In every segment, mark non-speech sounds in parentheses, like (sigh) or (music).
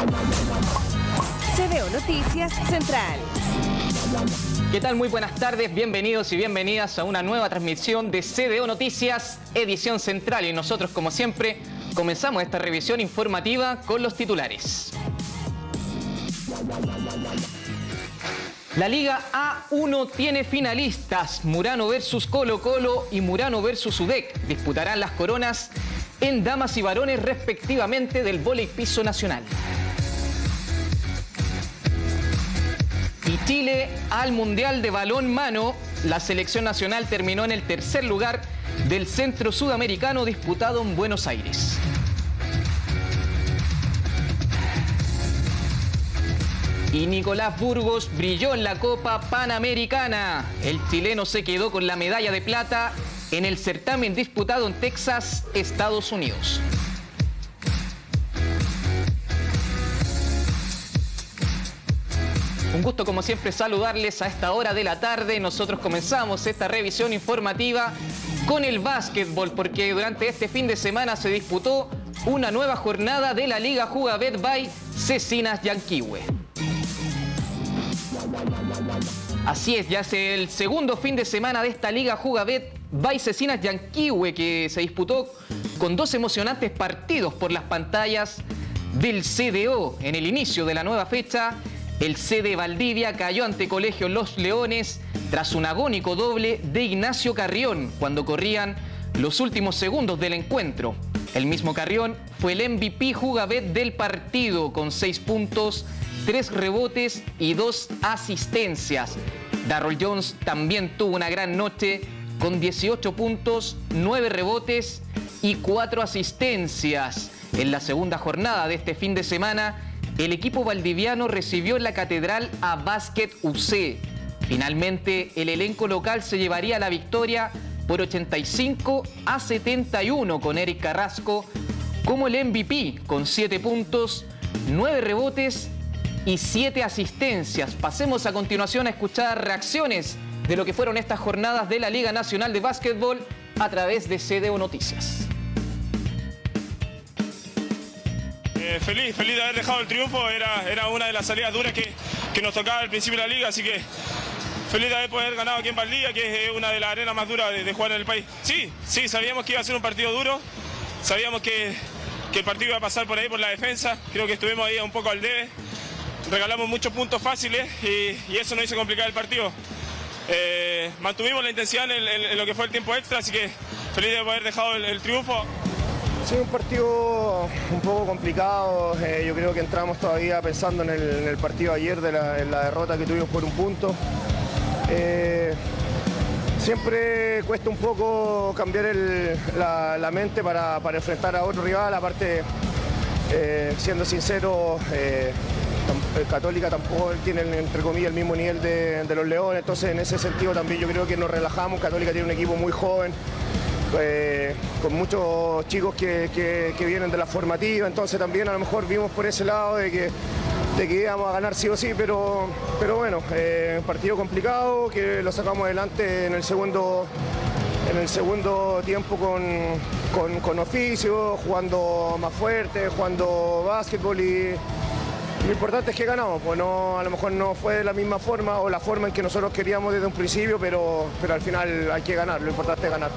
CDO Noticias Central. ¿Qué tal? Muy buenas tardes, bienvenidos y bienvenidas a una nueva transmisión de CDO Noticias, edición central. Y nosotros, como siempre, comenzamos esta revisión informativa con los titulares. La Liga A1 tiene finalistas. Murano versus Colo Colo y Murano versus UDEC disputarán las coronas en damas y varones respectivamente del vóley piso nacional. Y Chile al Mundial de Balón Mano, la selección nacional terminó en el tercer lugar del Centro Sudamericano disputado en Buenos Aires. Y Nicolás Burgos brilló en la Copa Panamericana. El chileno se quedó con la medalla de plata en el certamen disputado en Texas, Estados Unidos. Un gusto como siempre saludarles a esta hora de la tarde. Nosotros comenzamos esta revisión informativa con el básquetbol porque durante este fin de semana se disputó una nueva jornada de la Liga Jugabet by Cecinas Yanquiwe. Así es, ya es el segundo fin de semana de esta Liga Jugabet by Cecinas Yanquiwe que se disputó con dos emocionantes partidos por las pantallas del CDO en el inicio de la nueva fecha el CD Valdivia cayó ante Colegio Los Leones tras un agónico doble de Ignacio Carrión cuando corrían los últimos segundos del encuentro. El mismo Carrión fue el MVP jugabet del partido con seis puntos, tres rebotes y dos asistencias. Darrell Jones también tuvo una gran noche con 18 puntos, 9 rebotes y cuatro asistencias. En la segunda jornada de este fin de semana, el equipo valdiviano recibió en la catedral a Basket UC. Finalmente, el elenco local se llevaría la victoria por 85 a 71 con Eric Carrasco como el MVP con 7 puntos, 9 rebotes y 7 asistencias. Pasemos a continuación a escuchar reacciones de lo que fueron estas jornadas de la Liga Nacional de Básquetbol a través de CDO Noticias. Eh, feliz, feliz de haber dejado el triunfo, era, era una de las salidas duras que, nos tocaba al principio de la liga, así que feliz de haber ganado aquí en Valdivia, que es una de las arenas más duras de, jugar en el país. Sí, sí, sabíamos que iba a ser un partido duro, sabíamos que, el partido iba a pasar por ahí por la defensa, creo que estuvimos ahí un poco al debe, regalamos muchos puntos fáciles y, eso nos hizo complicar el partido. Eh, mantuvimos la intensidad en, lo que fue el tiempo extra, así que feliz de haber dejado el triunfo. Sí, un partido un poco complicado. Eh, yo creo que entramos todavía pensando en el, partido ayer, de la, en la derrota que tuvimos por un punto. Eh, siempre cuesta un poco cambiar la, mente para, enfrentar a otro rival, aparte, eh, siendo sincero, Católica tampoco tiene, entre comillas, el mismo nivel de, de los Leones, entonces en ese sentido también yo creo que nos relajamos. Católica tiene un equipo muy joven, eh, con muchos chicos que, vienen de la formativa, entonces también a lo mejor vimos por ese lado de que, de íbamos a ganar sí o sí, pero, pero bueno, eh, partido complicado, que lo sacamos adelante en el segundo, en el segundo tiempo con, con, oficio, jugando más fuerte, jugando básquetbol y lo importante es que ganamos, pues a lo mejor no fue de la misma forma o la forma en que nosotros queríamos desde un principio, pero, pero al final hay que ganar, lo importante es ganar.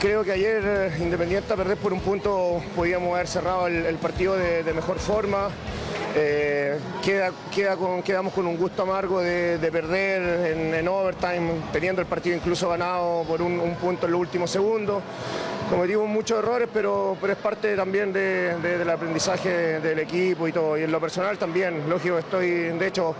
Creo que ayer, eh, Independiente a perder por un punto, podíamos haber cerrado el, partido de, mejor forma. Eh, queda, queda quedamos con un gusto amargo de, perder en, overtime, teniendo el partido incluso ganado por un, punto en los últimos segundos. Cometimos muchos errores, pero, pero es parte también del aprendizaje del equipo y todo. Y en lo personal también, lógico, estoy, de hecho,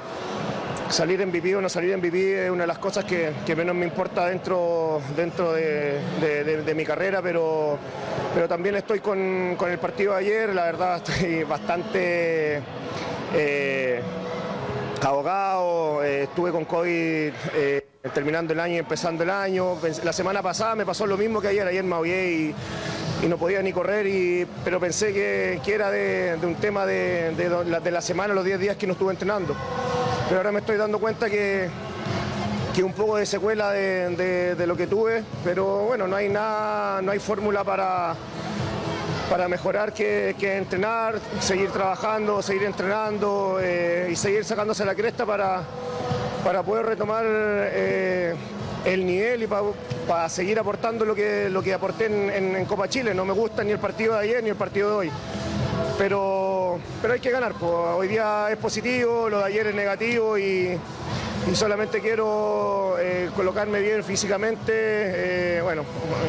salir en MVP o no salir en MVP es una de las cosas que, menos me importa dentro, dentro de, mi carrera, pero, pero también estoy con, el partido de ayer, la verdad (laughs) estoy bastante eh, ahogado, eh, estuve con COVID eh, terminando el año y empezando el año, la semana pasada me pasó lo mismo que ayer, ayer me ahogué y, no podía ni correr, y, pero pensé que, era de, un tema de, de, la semana, los 10 días que no estuve entrenando. Pero ahora me estoy dando cuenta que, que un poco de secuela de, lo que tuve, pero bueno, no hay nada, no hay fórmula para, para mejorar que, entrenar, seguir trabajando, seguir entrenando eh, y seguir sacándose la cresta para, para poder retomar eh, el nivel y para, seguir aportando lo que, lo que aporté en, Copa Chile. No me gusta ni el partido de ayer ni el partido de hoy. Pero, pero hay que ganar, pues. hoy día es positivo, lo de ayer es negativo y, solamente quiero eh, colocarme bien físicamente, bueno,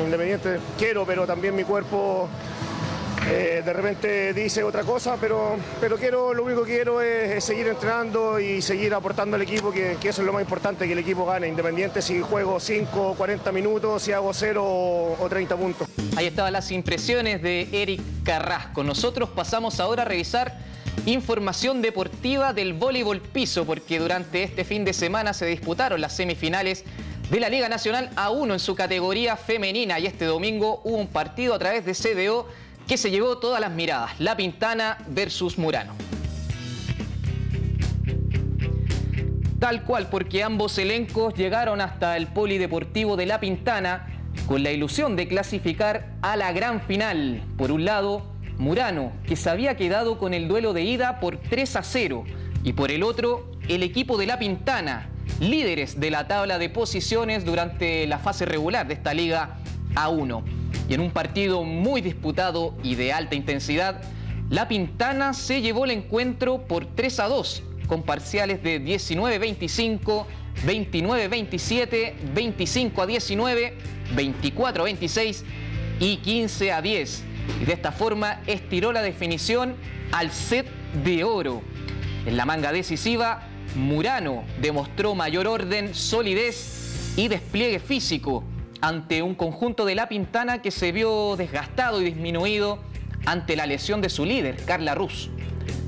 independiente quiero, pero también mi cuerpo eh, de repente dice otra cosa, pero, pero quiero, lo único que quiero es, seguir entrenando y seguir aportando al equipo, que, eso es lo más importante, que el equipo gane, independiente si juego 5, 40 minutos, si hago 0 o, 30 puntos. Ahí estaban las impresiones de Eric Carrasco. Nosotros pasamos ahora a revisar información deportiva del voleibol piso, porque durante este fin de semana se disputaron las semifinales de la Liga Nacional A1 en su categoría femenina y este domingo hubo un partido a través de CDO que se llevó todas las miradas, La Pintana versus Murano. Tal cual, porque ambos elencos llegaron hasta el Polideportivo de La Pintana con la ilusión de clasificar a la gran final. Por un lado, Murano, que se había quedado con el duelo de ida por 3 a 0. Y por el otro, el equipo de La Pintana, líderes de la tabla de posiciones durante la fase regular de esta Liga A1. Y en un partido muy disputado y de alta intensidad, la Pintana se llevó el encuentro por 3 a 2, con parciales de 19-25, 29-27, 25 a 19, 24 a 26 y 15 a 10. Y de esta forma estiró la definición al set de oro. En la manga decisiva, Murano demostró mayor orden, solidez y despliegue físico ante un conjunto de La Pintana que se vio desgastado y disminuido ante la lesión de su líder, Carla Ruz.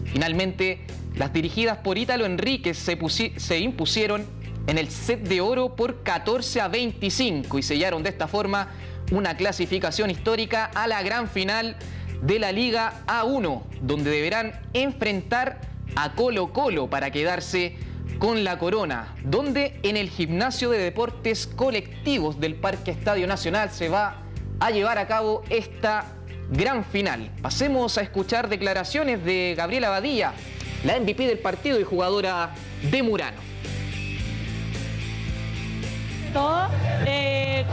Finalmente, las dirigidas por Ítalo Enríquez se, se, impusieron en el set de oro por 14 a 25 y sellaron de esta forma una clasificación histórica a la gran final de la Liga A1, donde deberán enfrentar a Colo Colo para quedarse con la corona, donde en el gimnasio de deportes colectivos del Parque Estadio Nacional se va a llevar a cabo esta gran final. Pasemos a escuchar declaraciones de Gabriela Badía, la MVP del partido y jugadora de Murano. Eh,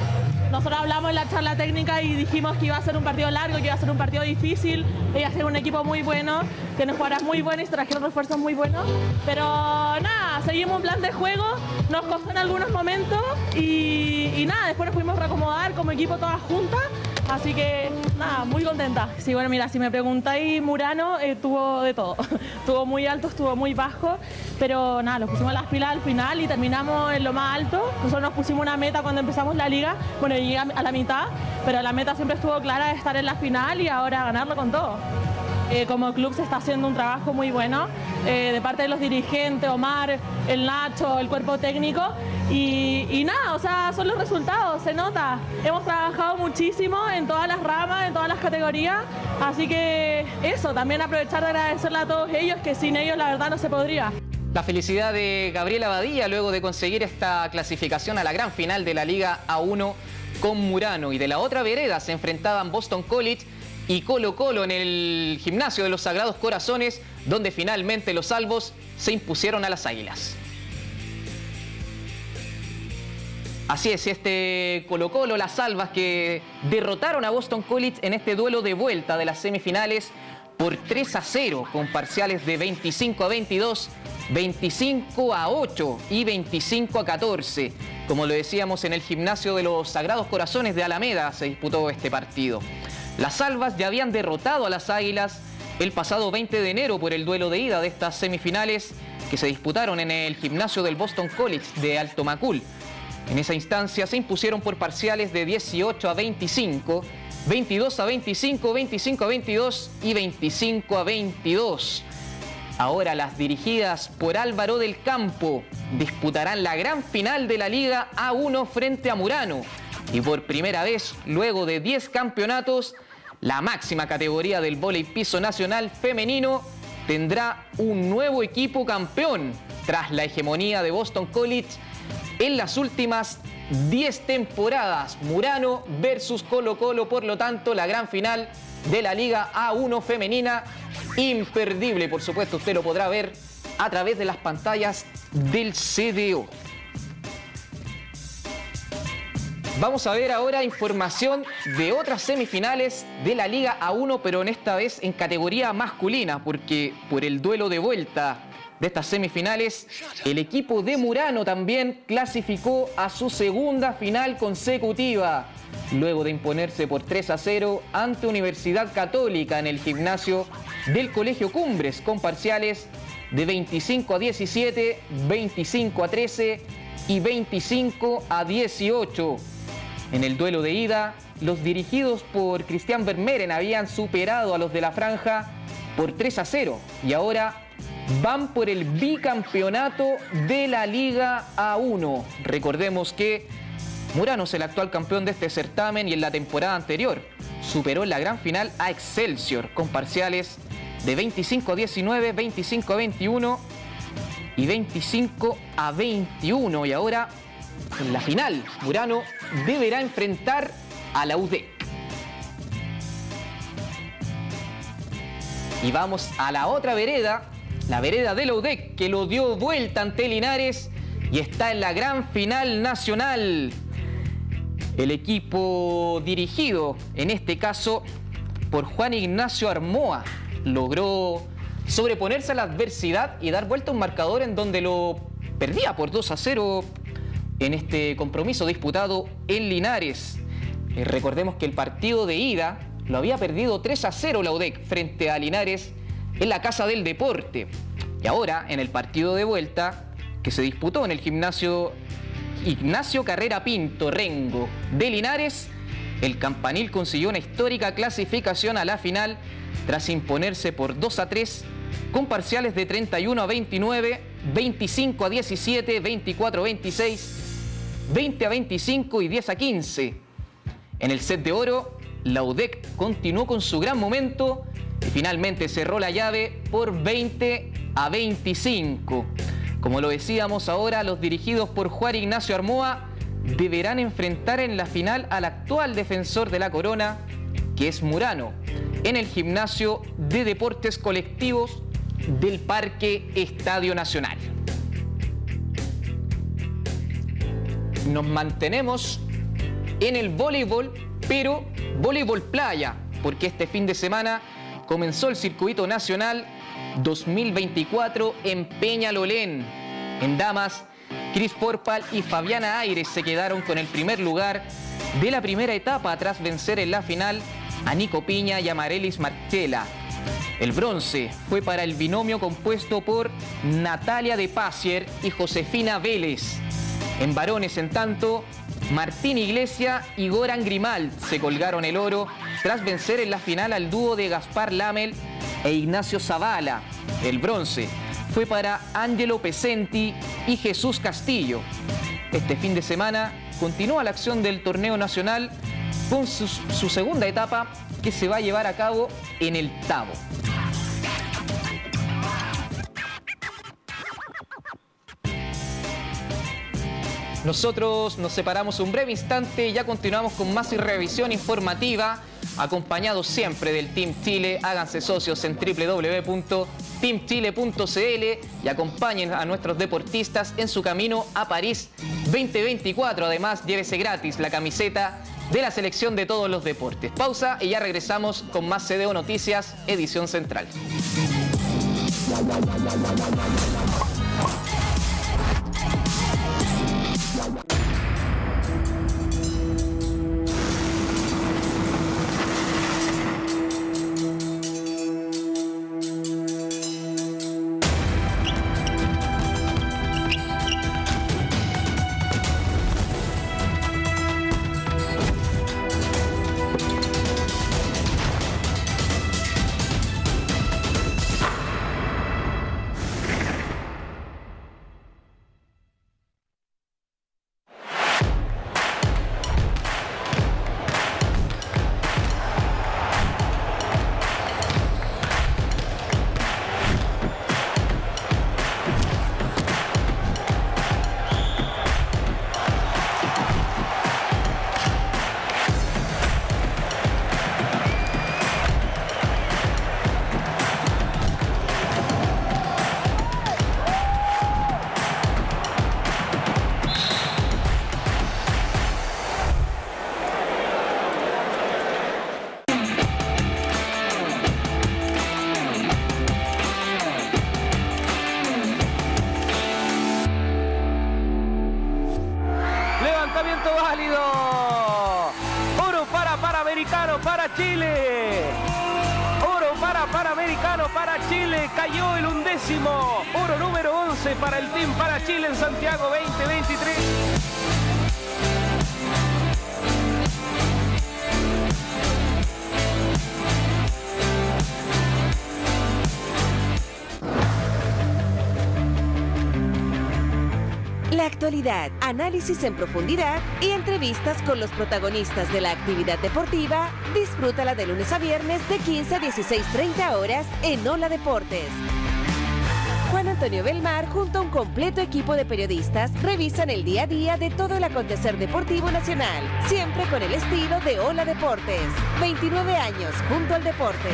nosotros hablamos en la charla técnica y dijimos que iba a ser un partido largo, que iba a ser un partido difícil, que iba a ser un equipo muy bueno, que nos jugaras muy bueno y se trajeron refuerzos muy buenos. Pero nada, seguimos un plan de juego, nos costó en algunos momentos y, y nada, después nos pudimos reacomodar como equipo todas juntas Así que nada, muy contenta. Sí, bueno, mira, si me preguntáis, Murano eh, tuvo de todo. (laughs) estuvo muy alto, estuvo muy bajo, pero nada, nos pusimos las pilas al final y terminamos en lo más alto. Nosotros nos pusimos una meta cuando empezamos la liga, bueno, llegué a la mitad, pero la meta siempre estuvo clara de estar en la final y ahora ganarlo con todo. Eh, como club se está haciendo un trabajo muy bueno eh, de parte de los dirigentes, Omar, el Nacho, el cuerpo técnico. Y, nada, o sea, son los resultados, se nota. Hemos trabajado muchísimo en todas las ramas, en todas las categorías. Así que eso, también aprovechar de agradecerle a todos ellos, que sin ellos la verdad no se podría. La felicidad de Gabriela Badía luego de conseguir esta clasificación a la gran final de la Liga A1 con Murano. Y de la otra vereda se enfrentaban Boston College y Colo Colo en el gimnasio de los Sagrados Corazones, donde finalmente los salvos se impusieron a las águilas. Así es, este Colo Colo, las salvas que derrotaron a Boston College en este duelo de vuelta de las semifinales por 3 a 0, con parciales de 25 a 22, 25 a 8 y 25 a 14. Como lo decíamos en el gimnasio de los Sagrados Corazones de Alameda se disputó este partido. Las Salvas ya habían derrotado a las Águilas el pasado 20 de enero por el duelo de ida de estas semifinales que se disputaron en el gimnasio del Boston College de Alto Macul. En esa instancia se impusieron por parciales de 18 a 25, 22 a 25, 25 a 22 y 25 a 22. Ahora las dirigidas por Álvaro del Campo disputarán la gran final de la Liga A1 frente a Murano. Y por primera vez, luego de 10 campeonatos, la máxima categoría del voleibol piso nacional femenino tendrá un nuevo equipo campeón tras la hegemonía de Boston College en las últimas 10 temporadas. Murano versus Colo Colo, por lo tanto, la gran final de la Liga A1 femenina. Imperdible, por supuesto, usted lo podrá ver a través de las pantallas del CDO. Vamos a ver ahora información de otras semifinales de la Liga A1, pero en esta vez en categoría masculina, porque por el duelo de vuelta de estas semifinales, el equipo de Murano también clasificó a su segunda final consecutiva, luego de imponerse por 3 a 0 ante Universidad Católica en el gimnasio del Colegio Cumbres, con parciales de 25 a 17, 25 a 13 y 25 a 18. En el duelo de ida, los dirigidos por Cristian Vermeeren habían superado a los de la franja por 3 a 0 y ahora van por el bicampeonato de la Liga A1. Recordemos que Murano es el actual campeón de este certamen y en la temporada anterior superó en la gran final a Excelsior con parciales de 25 a 19, 25 a 21 y 25 a 21 y ahora en la final, Murano deberá enfrentar a la UDEC. Y vamos a la otra vereda, la vereda de la UDEC, que lo dio vuelta ante Linares y está en la gran final nacional. El equipo dirigido, en este caso, por Juan Ignacio Armoa, logró sobreponerse a la adversidad y dar vuelta a un marcador en donde lo perdía por 2 a 0 en este compromiso disputado en Linares. Eh, recordemos que el partido de ida lo había perdido 3 a 0 la UDEC frente a Linares en la Casa del Deporte. Y ahora, en el partido de vuelta, que se disputó en el gimnasio Ignacio Carrera Pinto Rengo de Linares, el campanil consiguió una histórica clasificación a la final tras imponerse por 2 a 3 con parciales de 31 a 29, 25 a 17, 24 a 26, 20 a 25 y 10 a 15. En el set de oro, la UDEC continuó con su gran momento y finalmente cerró la llave por 20 a 25. Como lo decíamos ahora, los dirigidos por Juan Ignacio Armoa deberán enfrentar en la final al actual defensor de la corona, que es Murano, en el gimnasio de deportes colectivos del Parque Estadio Nacional. Nos mantenemos en el voleibol, pero voleibol playa, porque este fin de semana comenzó el circuito nacional 2024 en Peñalolén. En damas, Cris Porpal y Fabiana Aires se quedaron con el primer lugar de la primera etapa tras vencer en la final a Nico Piña y a Marelis Marchela. El bronce fue para el binomio compuesto por Natalia de Pacier y Josefina Vélez. En varones, en tanto, Martín Iglesia y Goran Grimal se colgaron el oro tras vencer en la final al dúo de Gaspar Lamel e Ignacio Zavala. El bronce fue para Angelo Pesenti y Jesús Castillo. Este fin de semana continúa la acción del torneo nacional con su, su segunda etapa que se va a llevar a cabo en el Tavo. Nosotros nos separamos un breve instante y ya continuamos con más revisión informativa, acompañados siempre del Team Chile. Háganse socios en www.teamchile.cl y acompañen a nuestros deportistas en su camino a París 2024. Además, llévese gratis la camiseta de la selección de todos los deportes. Pausa y ya regresamos con más CDO Noticias, edición central. En profundidad y entrevistas con los protagonistas de la actividad deportiva. Disfrútala de lunes a viernes de 15 a 16.30 horas en Ola Deportes. Juan Antonio Belmar junto a un completo equipo de periodistas revisan el día a día de todo el acontecer deportivo nacional, siempre con el estilo de Ola Deportes. 29 años junto al deporte.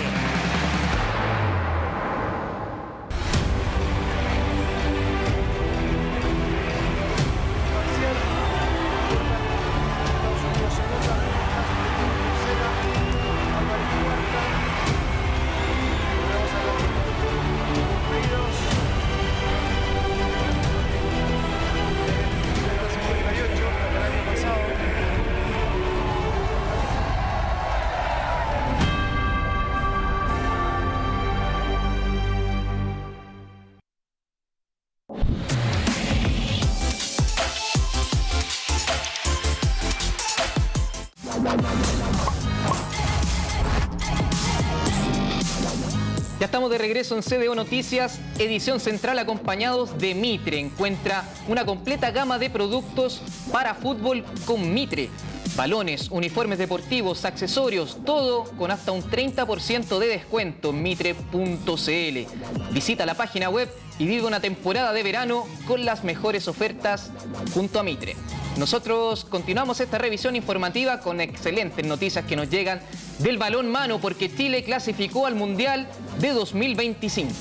De regreso en CDO Noticias, edición central acompañados de Mitre. Encuentra una completa gama de productos para fútbol con Mitre. Balones, uniformes deportivos, accesorios, todo con hasta un 30% de descuento en mitre.cl. Visita la página web y vive una temporada de verano con las mejores ofertas junto a Mitre. Nosotros continuamos esta revisión informativa con excelentes noticias que nos llegan del balón mano porque Chile clasificó al Mundial de 2025.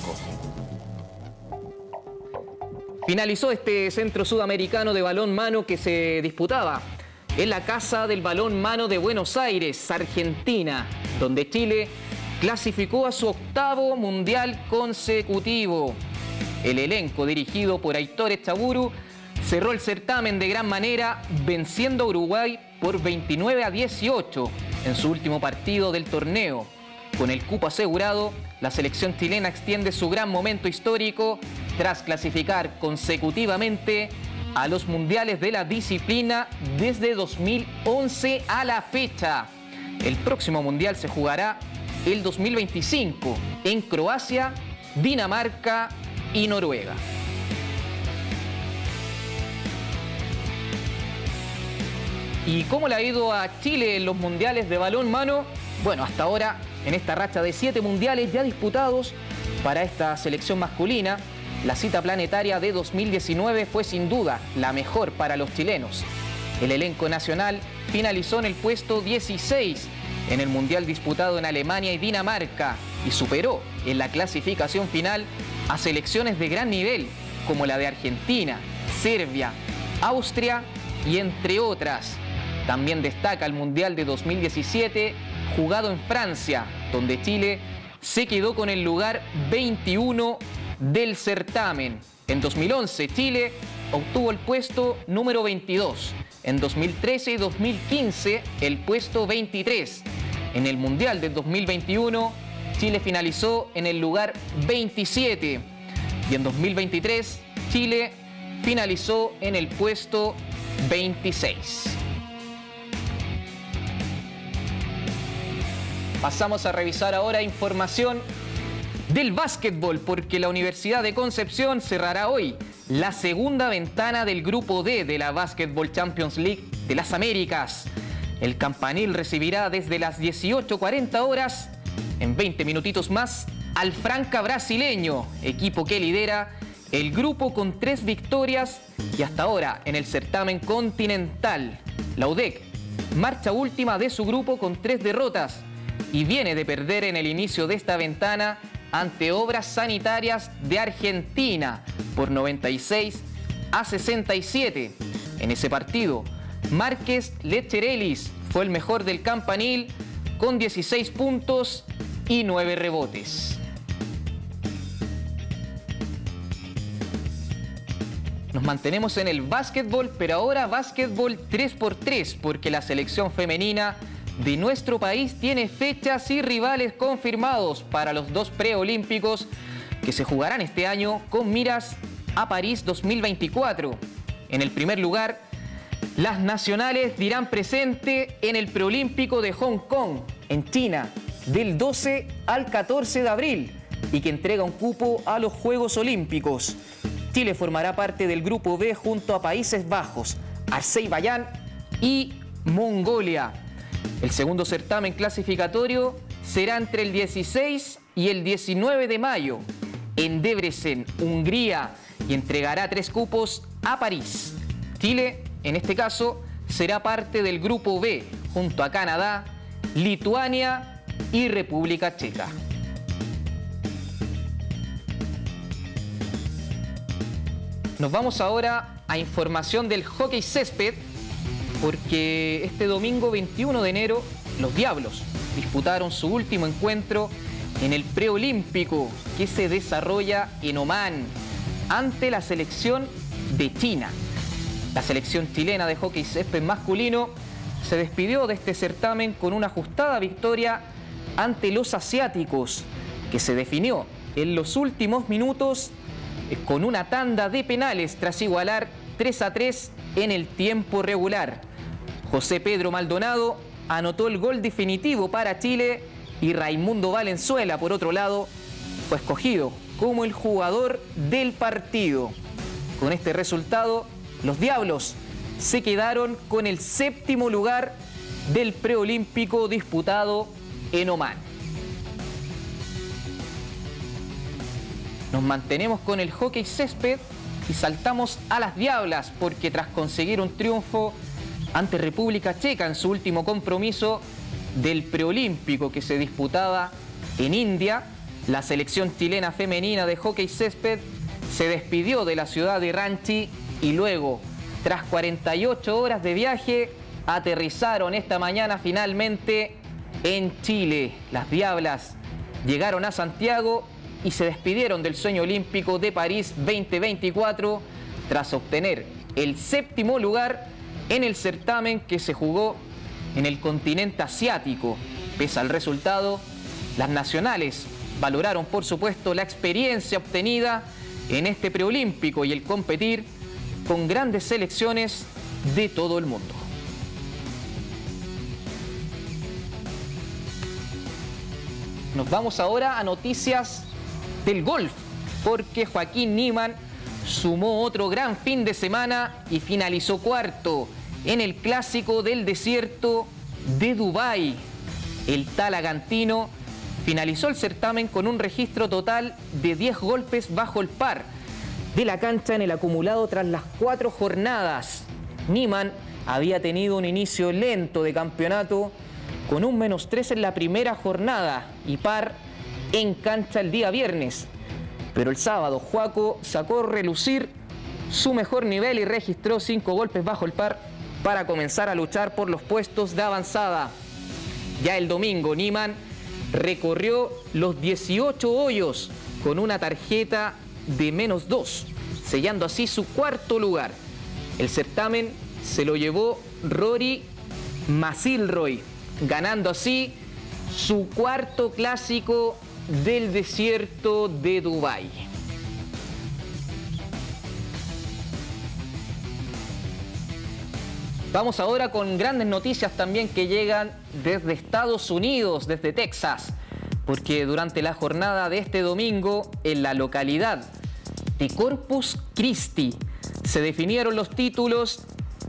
Finalizó este centro sudamericano de balón mano que se disputaba en la Casa del Balón Mano de Buenos Aires, Argentina, donde Chile clasificó a su octavo mundial consecutivo. El elenco dirigido por Aitor Echaburu cerró el certamen de gran manera venciendo a Uruguay por 29 a 18 en su último partido del torneo. Con el cupo asegurado, la selección chilena extiende su gran momento histórico tras clasificar consecutivamente a los mundiales de la disciplina desde 2011 a la fecha. El próximo mundial se jugará el 2025 en Croacia, Dinamarca y Noruega. ¿Y cómo le ha ido a Chile en los mundiales de balón mano? Bueno, hasta ahora, en esta racha de siete mundiales ya disputados para esta selección masculina, la cita planetaria de 2019 fue sin duda la mejor para los chilenos. El elenco nacional finalizó en el puesto 16 en el mundial disputado en Alemania y Dinamarca y superó en la clasificación final a selecciones de gran nivel como la de Argentina, Serbia, Austria y entre otras. También destaca el Mundial de 2017 jugado en Francia, donde Chile se quedó con el lugar 21 del certamen. En 2011 Chile obtuvo el puesto número 22. En 2013 y 2015 el puesto 23. En el Mundial del 2021 Chile finalizó en el lugar 27. Y en 2023 Chile finalizó en el puesto 26. Pasamos a revisar ahora información del básquetbol, porque la Universidad de Concepción cerrará hoy la segunda ventana del Grupo D de la Basketball Champions League de las Américas. El campanil recibirá desde las 18.40 horas, en 20 minutitos más, al Franca brasileño, equipo que lidera el grupo con tres victorias y hasta ahora en el certamen continental. La UDEC marcha última de su grupo con tres derrotas y viene de perder en el inicio de esta ventana ante Obras Sanitarias de Argentina por 96 a 67. En ese partido, Márquez Lecherelis fue el mejor del campanil con 16 puntos y 9 rebotes. Nos mantenemos en el básquetbol, pero ahora básquetbol 3x3, porque la selección femenina de nuestro país tiene fechas y rivales confirmados para los dos preolímpicos que se jugarán este año con miras a París 2024. En el primer lugar, las nacionales dirán presente en el preolímpico de Hong Kong, en China, del 12 al 14 de abril y que entrega un cupo a los Juegos Olímpicos. Chile formará parte del grupo B junto a Países Bajos, Azerbaiyán y Mongolia. El segundo certamen clasificatorio será entre el 16 y el 19 de mayo en Debrecen, Hungría, y entregará tres cupos a París. Chile, en este caso, será parte del grupo B junto a Canadá, Lituania y República Checa. Nos vamos ahora a información del hockey césped, porque este domingo 21 de enero los Diablos disputaron su último encuentro en el preolímpico que se desarrolla en Omán ante la selección de China. La selección chilena de hockey césped masculino se despidió de este certamen con una ajustada victoria ante los asiáticos, que se definió en los últimos minutos eh, con una tanda de penales tras igualar 3 a 3 en el tiempo regular. José Pedro Maldonado anotó el gol definitivo para Chile y Raimundo Valenzuela, por otro lado, fue escogido como el jugador del partido. Con este resultado, los Diablos se quedaron con el séptimo lugar del preolímpico disputado en Oman. Nos mantenemos con el hockey césped y saltamos a las Diablas porque tras conseguir un triunfo ante República Checa en su último compromiso del preolímpico que se disputaba en India, la selección chilena femenina de hockey césped se despidió de la ciudad de Ranchi y luego, tras 48 horas de viaje, aterrizaron esta mañana finalmente en Chile. Las Diablas llegaron a Santiago y se despidieron del sueño olímpico de París 2024 tras obtener el séptimo lugar en el certamen que se jugó en el continente asiático. Pese al resultado, las nacionales valoraron por supuesto la experiencia obtenida en este preolímpico y el competir con grandes selecciones de todo el mundo. Nos vamos ahora a noticias del golf, porque Joaquín Niman sumó otro gran fin de semana y finalizó cuarto en el clásico del desierto de Dubái. El talagantino finalizó el certamen con un registro total de 10 golpes bajo el par de la cancha en el acumulado tras las cuatro jornadas. Niman había tenido un inicio lento de campeonato con un menos 3 en la primera jornada y par en cancha el día viernes. Pero el sábado Juaco sacó relucir su mejor nivel y registró 5 golpes bajo el par para comenzar a luchar por los puestos de avanzada. Ya el domingo Niman recorrió los 18 hoyos con una tarjeta de menos 2, sellando así su cuarto lugar. El certamen se lo llevó Rory Masilroy, ganando así su cuarto clásico del desierto de Dubái. Vamos ahora con grandes noticias también que llegan desde Estados Unidos, desde Texas, porque durante la jornada de este domingo en la localidad de Corpus Christi se definieron los títulos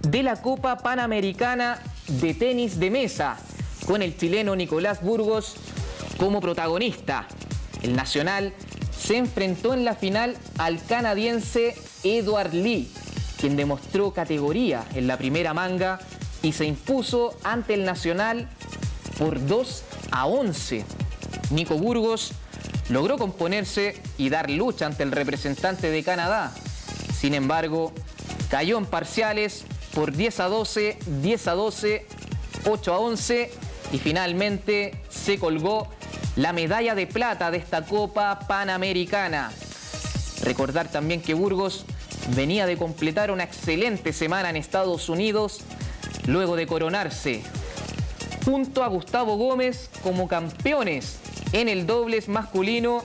de la Copa Panamericana de Tenis de Mesa, con el chileno Nicolás Burgos como protagonista. El Nacional se enfrentó en la final al canadiense Edward Lee quien demostró categoría en la primera manga y se impuso ante el Nacional por 2 a 11. Nico Burgos logró componerse y dar lucha ante el representante de Canadá. Sin embargo, cayó en parciales por 10 a 12, 10 a 12, 8 a 11 y finalmente se colgó la medalla de plata de esta Copa Panamericana. Recordar también que Burgos venía de completar una excelente semana en Estados Unidos luego de coronarse junto a Gustavo Gómez como campeones en el dobles masculino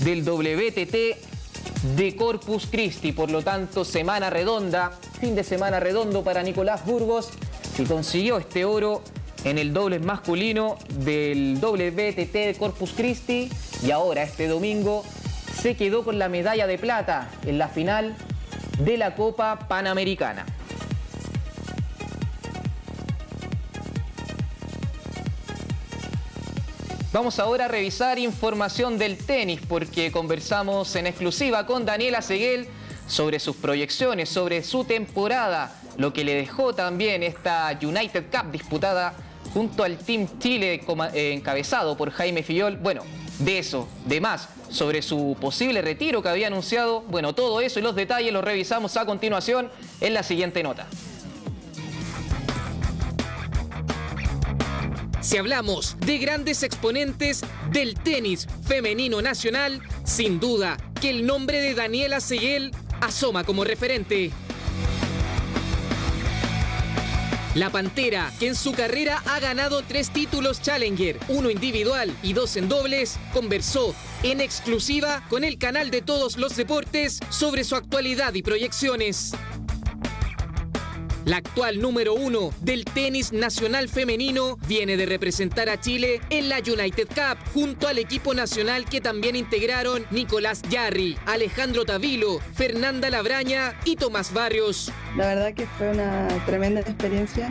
del WTT de Corpus Christi. Por lo tanto, semana redonda, fin de semana redondo para Nicolás Burgos, que consiguió este oro en el dobles masculino del WTT de Corpus Christi y ahora este domingo se quedó con la medalla de plata en la final de la Copa Panamericana. Vamos ahora a revisar información del tenis porque conversamos en exclusiva con Daniela Seguel sobre sus proyecciones, sobre su temporada, lo que le dejó también esta United Cup disputada junto al Team Chile eh, encabezado por Jaime Fillol. Bueno, de eso, de más, sobre su posible retiro que había anunciado. Bueno, todo eso y los detalles los revisamos a continuación en la siguiente nota. Si hablamos de grandes exponentes del tenis femenino nacional, sin duda que el nombre de Daniela Seguel asoma como referente. La Pantera, que en su carrera ha ganado tres títulos Challenger, uno individual y dos en dobles, conversó en exclusiva con el canal de todos los deportes sobre su actualidad y proyecciones. La actual número uno del tenis nacional femenino viene de representar a Chile en la United Cup junto al equipo nacional que también integraron Nicolás Yarri, Alejandro Tavilo, Fernanda Labraña y Tomás Barrios. La verdad que fue una tremenda experiencia,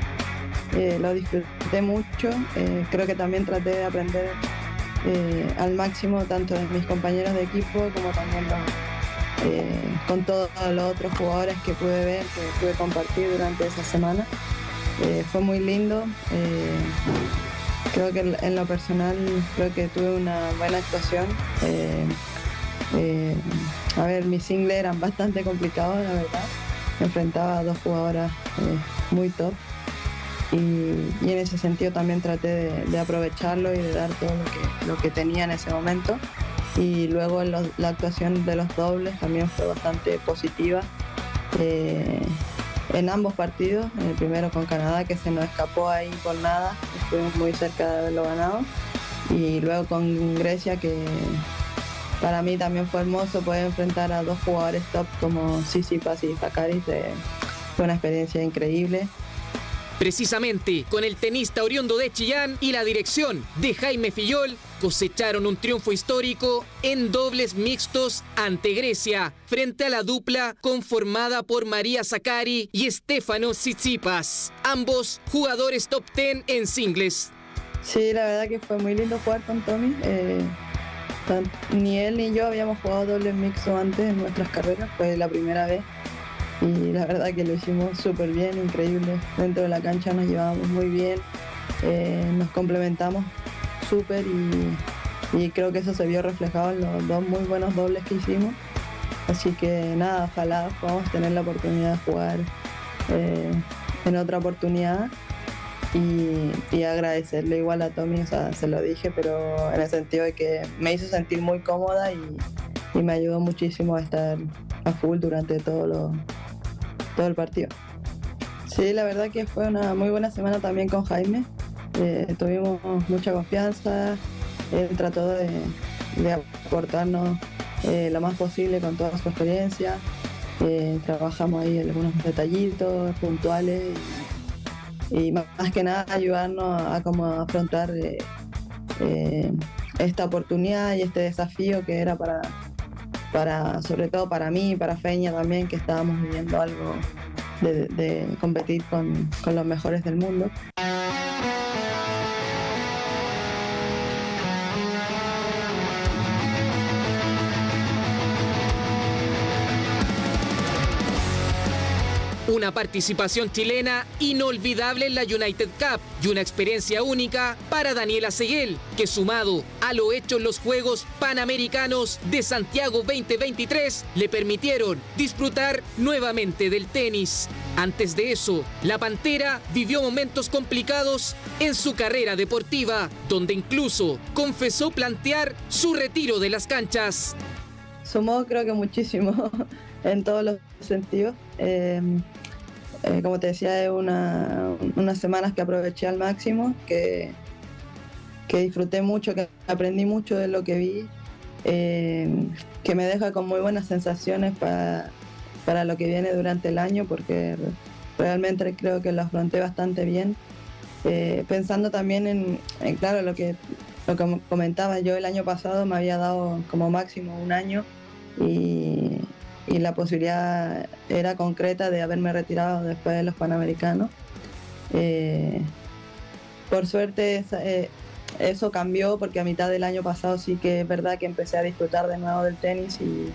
eh, lo disfruté mucho, eh, creo que también traté de aprender eh, al máximo tanto de mis compañeros de equipo como también los eh, con todos los otros jugadores que pude ver, que pude compartir durante esa semana. Eh, fue muy lindo. Eh, creo que en lo personal creo que tuve una buena actuación. a ver, mis singles eran bastante complicados, la verdad. Enfrentaba a dos jugadoras muy top. Y, en ese sentido también traté de, aprovecharlo y de dar todo lo que tenía en ese momento y luego la actuación de los dobles también fue bastante positiva eh, en ambos partidos, en el primero con Canadá que se nos escapó ahí por nada, estuvimos muy cerca de haberlo ganado y luego con Grecia que para mí también fue hermoso poder enfrentar a dos jugadores top como Sisipas y Zakaris, eh, fue una experiencia increíble. Precisamente con el tenista oriundo de Chillán y la dirección de Jaime Fillol, cosecharon un triunfo histórico en dobles mixtos ante Grecia, frente a la dupla conformada por María Zakari y Stefano Tsitsipas, ambos jugadores top 10 en singles. Sí, la verdad que fue muy lindo jugar con Tommy. Eh, ni él ni yo habíamos jugado dobles mixtos antes en nuestras carreras, fue la primera vez. Y la verdad que lo hicimos súper bien, increíble. Dentro de la cancha nos llevábamos muy bien, eh, nos complementamos súper y, creo que eso se vio reflejado en los dos muy buenos dobles que hicimos. Así que nada, ojalá podamos tener la oportunidad de jugar eh, en otra oportunidad y, agradecerle igual a Tommy, o sea, se lo dije, pero en el sentido de que me hizo sentir muy cómoda y, me ayudó muchísimo a estar a full durante todo, todo el partido. Sí, la verdad que fue una muy buena semana también con Jaime. Eh, tuvimos mucha confianza, él trató de, aportarnos eh, lo más posible con toda su experiencia. Eh, trabajamos ahí algunos detallitos puntuales y, más, que nada ayudarnos a, cómo afrontar esta oportunidad y este desafío que era para, para, sobre todo para mí y para Feña también, que estábamos viviendo algo de, competir con, con los mejores del mundo. Una participación chilena inolvidable en la United Cup y una experiencia única para Daniela Seguel, que sumado a lo hecho en los Juegos Panamericanos de Santiago 2023 le permitieron disfrutar nuevamente del tenis. Antes de eso, la Pantera vivió momentos complicados en su carrera deportiva, donde incluso confesó plantear su retiro de las canchas. Sumó creo que muchísimo (laughs) en todos los sentidos. Eh, eh, como te decía, es una, unas semanas que aproveché al máximo, que, que disfruté mucho, que aprendí mucho de lo que vi, eh, que me deja con muy buenas sensaciones para, para lo que viene durante el año, porque realmente creo que lo afronté bastante bien. Eh, pensando también en, en, claro, lo que, lo que comentaba, yo el año pasado me había dado como máximo un año y, y la posibilidad era concreta de haberme retirado después de los Panamericanos. Eh, por suerte eh, eso cambió porque a mitad del año pasado sí que es verdad que empecé a disfrutar de nuevo del tenis y,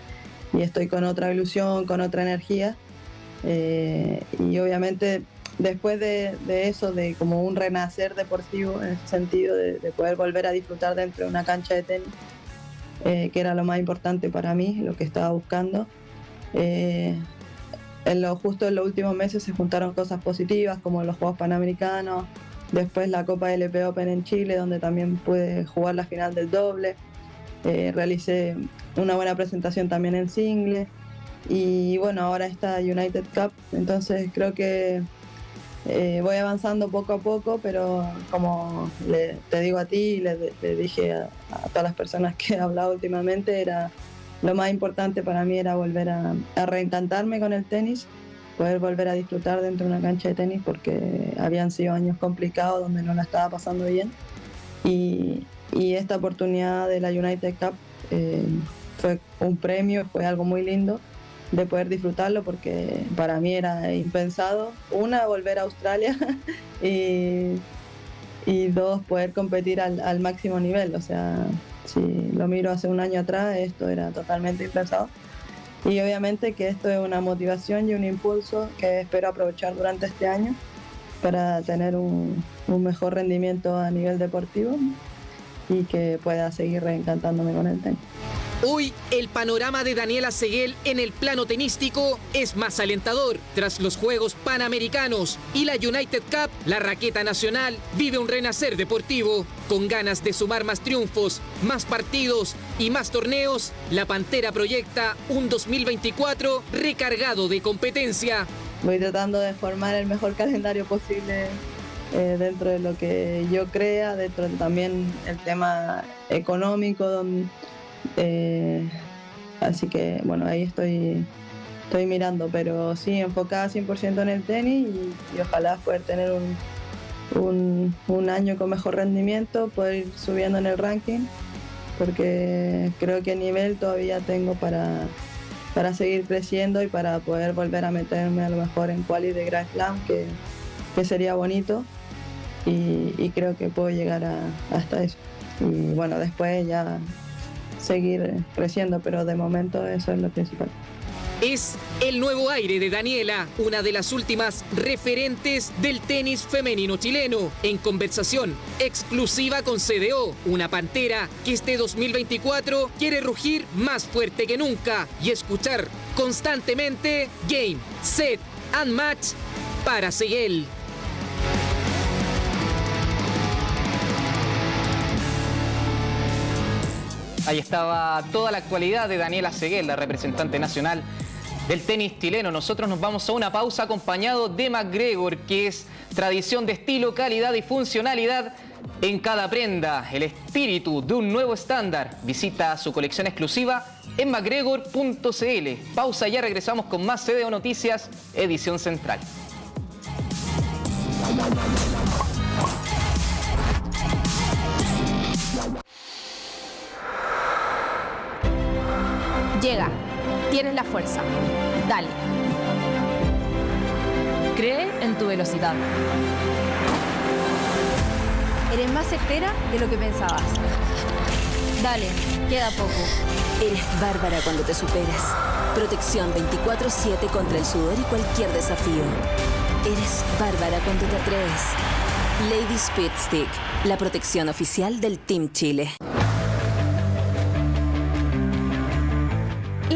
y estoy con otra ilusión, con otra energía. Eh, y obviamente después de, de, eso, de como un renacer deportivo, en ese sentido, de, de poder volver a disfrutar dentro de una cancha de tenis, eh, que era lo más importante para mí, lo que estaba buscando. Eh, en lo, justo en los últimos meses se juntaron cosas positivas como los Juegos Panamericanos, después la Copa LP Open en Chile, donde también pude jugar la final del doble. Eh, realicé una buena presentación también en single y bueno, ahora está United Cup, entonces creo que eh, voy avanzando poco a poco, pero como le, te digo a ti y le, dije a, todas las personas (laughs) que he hablado últimamente, era lo más importante para mí era volver a, a, reencantarme con el tenis, poder volver a disfrutar dentro de una cancha de tenis porque habían sido años complicados donde no la estaba pasando bien y, y esta oportunidad de la United Cup eh, fue un premio, fue algo muy lindo de poder disfrutarlo porque para mí era impensado. Una, volver a Australia (laughs) y, y dos, poder competir al, al, máximo nivel. O sea, si lo miro hace un año atrás, esto era totalmente impensado. Y obviamente que esto es una motivación y un impulso que espero aprovechar durante este año para tener un, mejor rendimiento a nivel deportivo y que pueda seguir reencantándome con el tenis. Hoy el panorama de Daniela Seguel en el plano tenístico es más alentador. Tras los Juegos Panamericanos y la United Cup, la raqueta nacional vive un renacer deportivo. Con ganas de sumar más triunfos, más partidos y más torneos, la Pantera proyecta un 2024 recargado de competencia. Voy tratando de formar el mejor calendario posible eh, dentro de lo que yo crea, dentro de también el tema económico, donde eh, así que bueno, ahí estoy, estoy mirando, pero sí, enfocada 100% en el tenis y, ojalá poder tener un, un, año con mejor rendimiento, poder ir subiendo en el ranking, porque creo que nivel todavía tengo para, para seguir creciendo y para poder volver a meterme a lo mejor en quali de Grand Slam, que, que sería bonito. Y, y, creo que puedo llegar a, hasta eso. Y bueno, después ya seguir creciendo, pero de momento eso es lo principal. Es el nuevo aire de Daniela, una de las últimas referentes del tenis femenino chileno, en conversación exclusiva con CDO, una pantera que este 2024 quiere rugir más fuerte que nunca y escuchar constantemente Game, Set and Match para Seguel. Ahí estaba toda la actualidad de Daniela Seguel, la representante nacional del tenis chileno. Nosotros nos vamos a una pausa acompañado de McGregor, que es tradición de estilo, calidad y funcionalidad en cada prenda. El espíritu de un nuevo estándar. Visita su colección exclusiva en macgregor.cl. Pausa, ya regresamos con más CDO Noticias, edición central. La fuerza. Dale. Cree en tu velocidad. Eres más certera de lo que pensabas. Dale, queda poco. Eres bárbara cuando te superas. Protección 24-7 contra el sudor y cualquier desafío. Eres bárbara cuando te atreves. Lady Speed Stick, la protección oficial del Team Chile.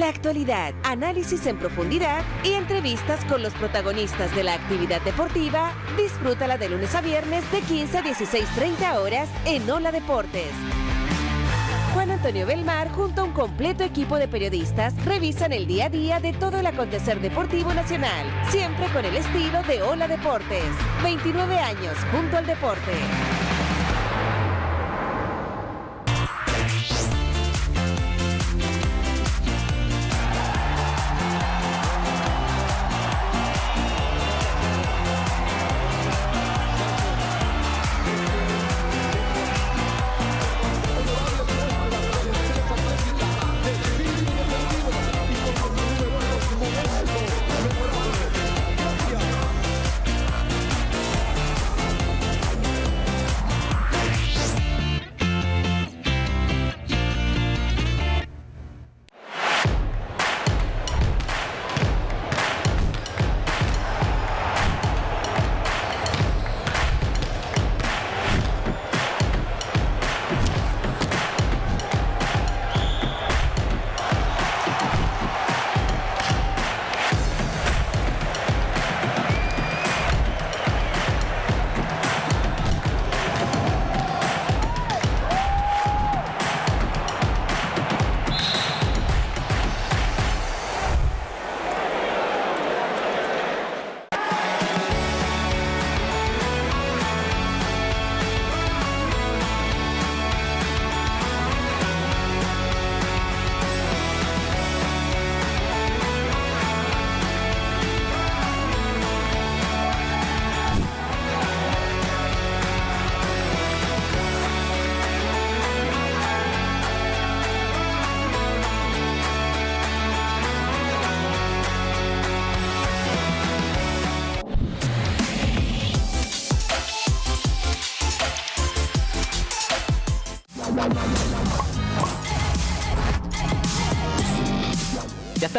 La actualidad, análisis en profundidad y entrevistas con los protagonistas de la actividad deportiva, disfrútala de lunes a viernes de 15 a 16.30 horas en Ola Deportes. Juan Antonio Belmar, junto a un completo equipo de periodistas, revisan el día a día de todo el acontecer deportivo nacional, siempre con el estilo de Hola Deportes. 29 años junto al deporte.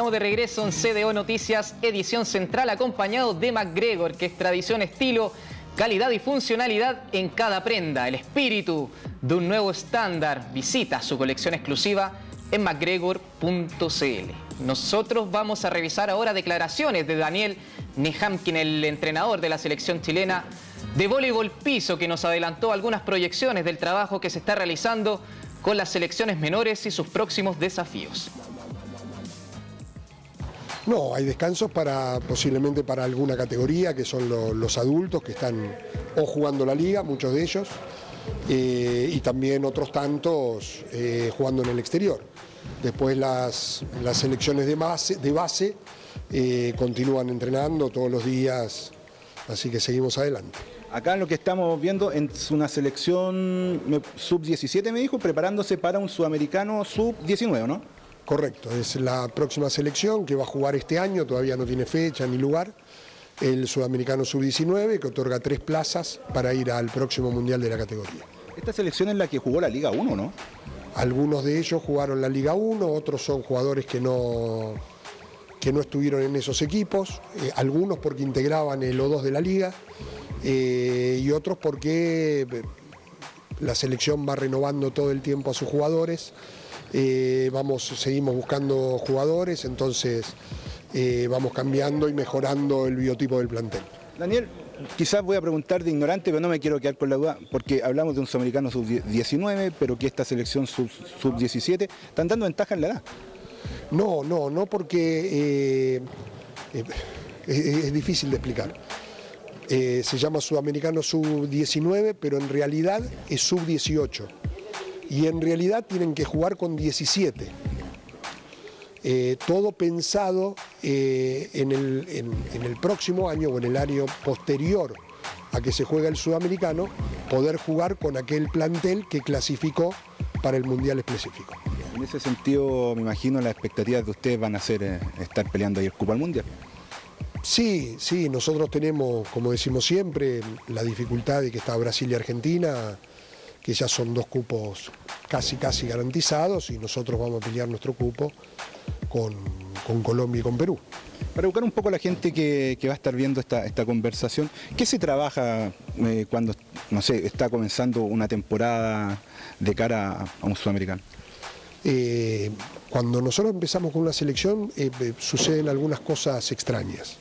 Estamos de regreso en CDO Noticias, edición central, acompañado de McGregor, que es tradición, estilo, calidad y funcionalidad en cada prenda. El espíritu de un nuevo estándar. Visita su colección exclusiva en mcgregor.cl. Nosotros vamos a revisar ahora declaraciones de Daniel Nehamkin, el entrenador de la selección chilena de voleibol piso, que nos adelantó algunas proyecciones del trabajo que se está realizando con las selecciones menores y sus próximos desafíos. No, hay descansos para posiblemente para alguna categoría, que son lo- los adultos que están o jugando la liga, muchos de ellos, eh, y también otros tantos eh, jugando en el exterior. Después las, selecciones de base, eh, continúan entrenando todos los días, así que seguimos adelante. Acá lo que estamos viendo es una selección me- sub-17, me dijo, preparándose para un sudamericano sub-19, ¿no? Correcto, es la próxima selección que va a jugar este año, todavía no tiene fecha ni lugar, el Sudamericano Sub-19, que otorga tres plazas para ir al próximo Mundial de la categoría. Esta selección es la que jugó la Liga 1, ¿no? Algunos de ellos jugaron la Liga 1, otros son jugadores que no, que no estuvieron en esos equipos, eh, algunos porque integraban el O2 de la Liga eh, y otros porque eh, la selección va renovando todo el tiempo a sus jugadores. Eh, vamos, seguimos buscando jugadores, entonces eh, vamos cambiando y mejorando el biotipo del plantel. Daniel, quizás voy a preguntar de ignorante, pero no me quiero quedar con la duda, porque hablamos de un sudamericano sub-19, pero que esta selección sub- sub-17 están dando ventaja en la edad. No, no, no porque eh, eh, es, es difícil de explicar. Eh, se llama Sudamericano Sub-19, pero en realidad es Sub-18. Y en realidad tienen que jugar con 17. Eh, todo pensado eh, en, el, en- en el próximo año o en el año posterior a que se juegue el sudamericano, poder jugar con aquel plantel que clasificó para el mundial específico. En ese sentido, me imagino las expectativas de ustedes van a ser eh, estar peleando ahí el Cupo al Mundial. Sí, sí, nosotros tenemos, como decimos siempre, la dificultad de que está Brasil y Argentina, que ya son dos cupos casi, casi garantizados, y nosotros vamos a pelear nuestro cupo con, con Colombia y con Perú. Para buscar un poco a la gente que, que va a estar viendo esta, esta conversación, ¿qué se trabaja eh, cuando, no sé, está comenzando una temporada de cara a, un sudamericano? Eh, cuando nosotros empezamos con una selección eh, suceden algunas cosas extrañas.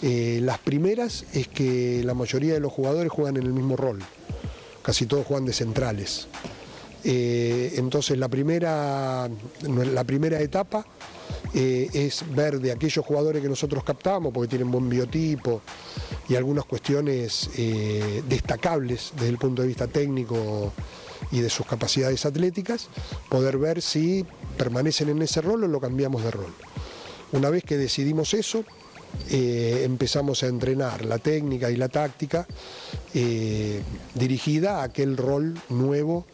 Las primeras es que la mayoría de los jugadores juegan en el mismo rol, casi todos juegan de centrales. Eh, entonces la primera, la primera etapa eh, es ver de aquellos jugadores que nosotros captamos, porque tienen buen biotipo y algunas cuestiones eh, destacables desde el punto de vista técnico y de sus capacidades atléticas, poder ver si permanecen en ese rol o lo cambiamos de rol. Una vez que decidimos eso, eh, empezamos a entrenar la técnica y la táctica dirigida a aquel rol nuevo